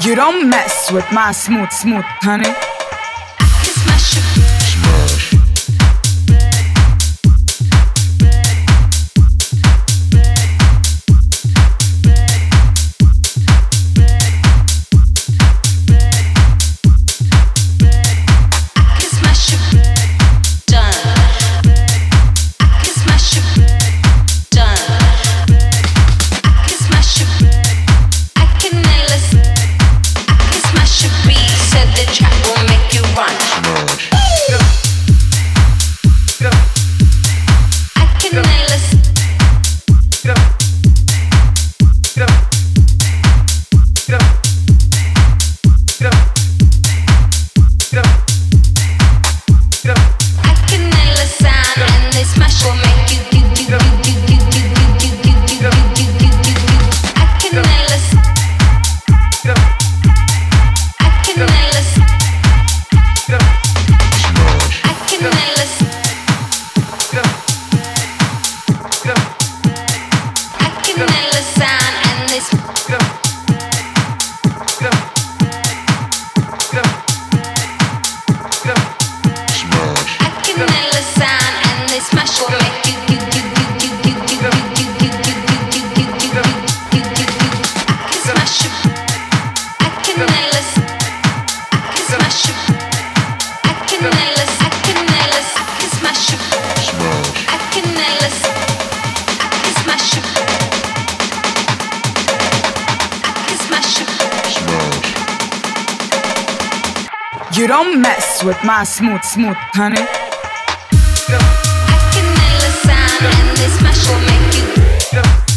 You don't mess with my smooth, smooth honey. You don't mess with my smooth, smooth, honey. Sound, and this will make you.